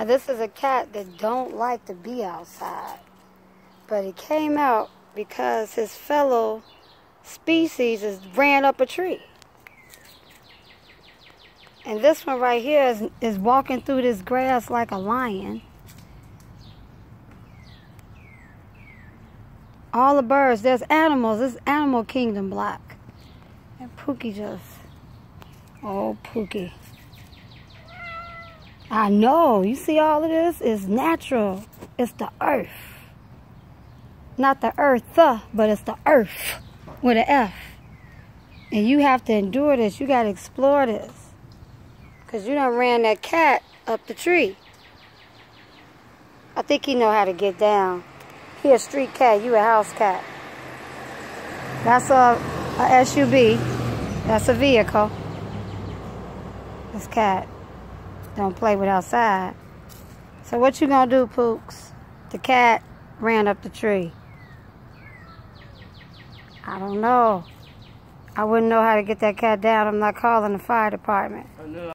Now this is a cat that don't like to be outside. But he came out because his fellow species is ran up a tree. And this one right here is, is walking through this grass like a lion. All the birds, there's animals. This animal kingdom block. And Pookie just, oh Pookie. I know. You see all of this? It's natural. It's the earth. Not the earth, uh, but it's the earth with an F. And you have to endure this. You got to explore this. Because you done ran that cat up the tree. I think he know how to get down. He a street cat. You a house cat. That's a, a SUV. That's a vehicle. This cat. Don't play with outside. So what you gonna do, Pooks? The cat ran up the tree. I don't know. I wouldn't know how to get that cat down. I'm not calling the fire department.